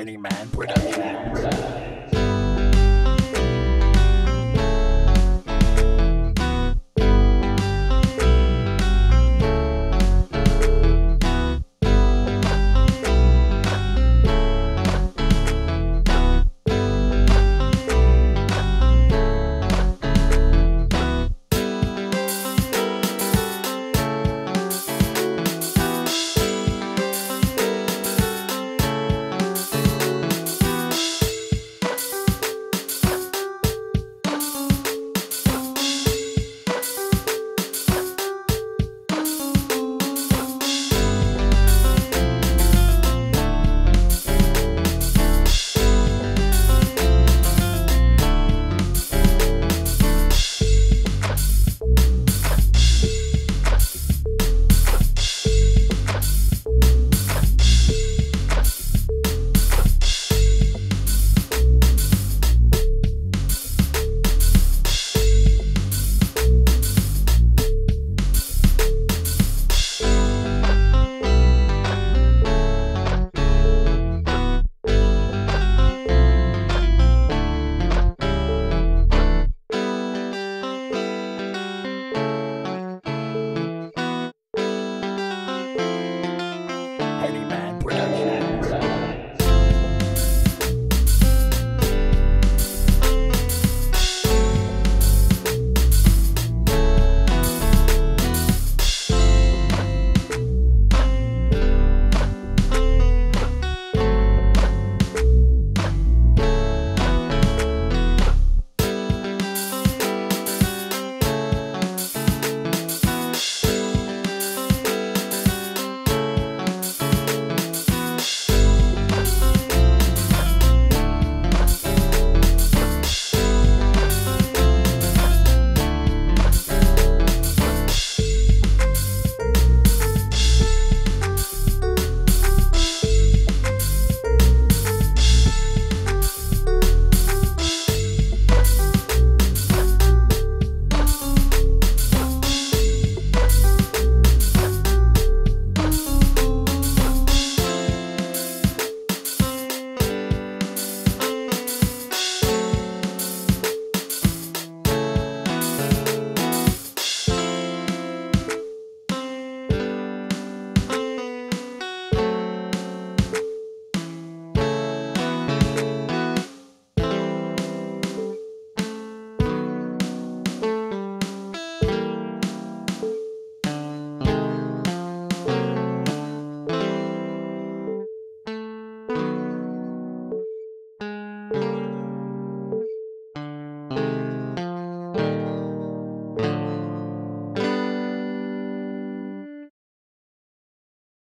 Handyman Production.